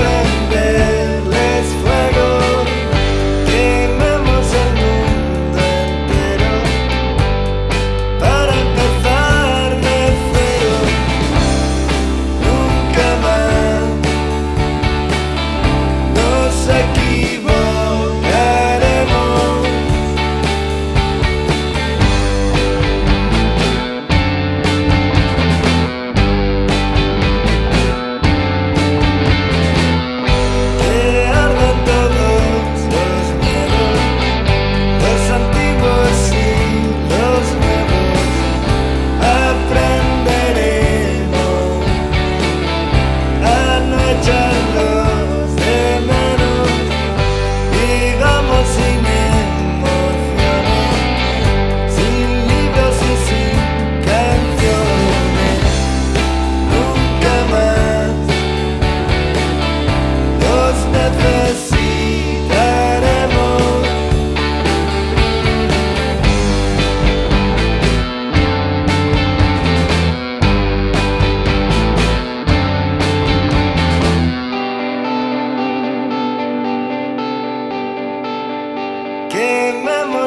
open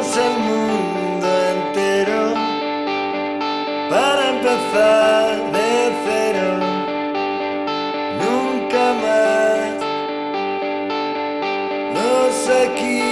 El mundo entero para empezar de cero. Nunca más nos equivocamos.